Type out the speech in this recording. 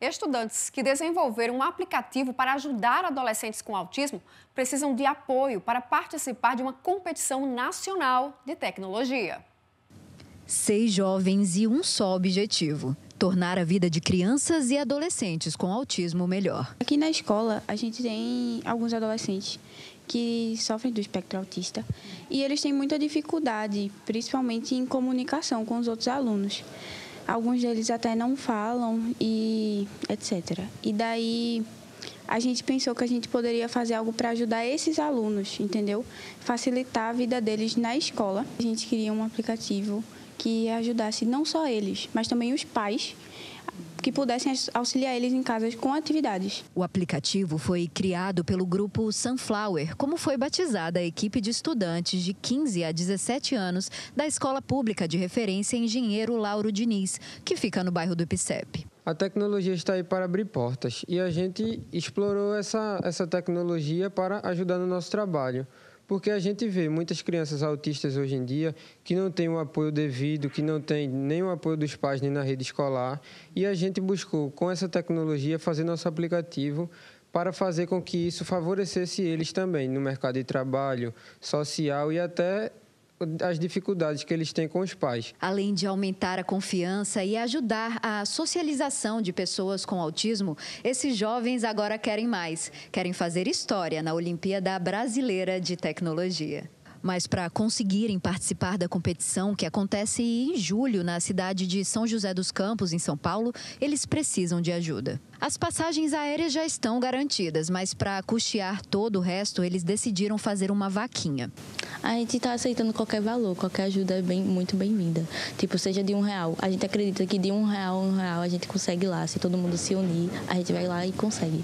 Estudantes que desenvolveram um aplicativo para ajudar adolescentes com autismo precisam de apoio para participar de uma competição nacional de tecnologia. Seis jovens e um só objetivo: tornar a vida de crianças e adolescentes com autismo melhor. Aqui na escola, a gente tem alguns adolescentes que sofrem do espectro autista e eles têm muita dificuldade, principalmente em comunicação com os outros alunos. Alguns deles até não falam e etc. E daí a gente pensou que a gente poderia fazer algo para ajudar esses alunos, entendeu? Facilitar a vida deles na escola. A gente queria um aplicativo que ajudasse não só eles, mas também os pais que pudessem auxiliar eles em casas com atividades. O aplicativo foi criado pelo grupo Sunflower, como foi batizada a equipe de estudantes de 15 a 17 anos da Escola Pública de Referência Engenheiro Lauro Diniz, que fica no bairro do Ipicep. A tecnologia está aí para abrir portas e a gente explorou essa, essa tecnologia para ajudar no nosso trabalho porque a gente vê muitas crianças autistas hoje em dia que não têm o apoio devido, que não têm nem o apoio dos pais nem na rede escolar, e a gente buscou com essa tecnologia fazer nosso aplicativo para fazer com que isso favorecesse eles também no mercado de trabalho, social e até as dificuldades que eles têm com os pais. Além de aumentar a confiança e ajudar a socialização de pessoas com autismo, esses jovens agora querem mais. Querem fazer história na Olimpíada Brasileira de Tecnologia. Mas para conseguirem participar da competição, que acontece em julho na cidade de São José dos Campos, em São Paulo, eles precisam de ajuda. As passagens aéreas já estão garantidas, mas para custear todo o resto, eles decidiram fazer uma vaquinha. A gente está aceitando qualquer valor, qualquer ajuda é bem, muito bem-vinda. Tipo, seja de um real. A gente acredita que de um real, um real a gente consegue lá. Se todo mundo se unir, a gente vai lá e consegue.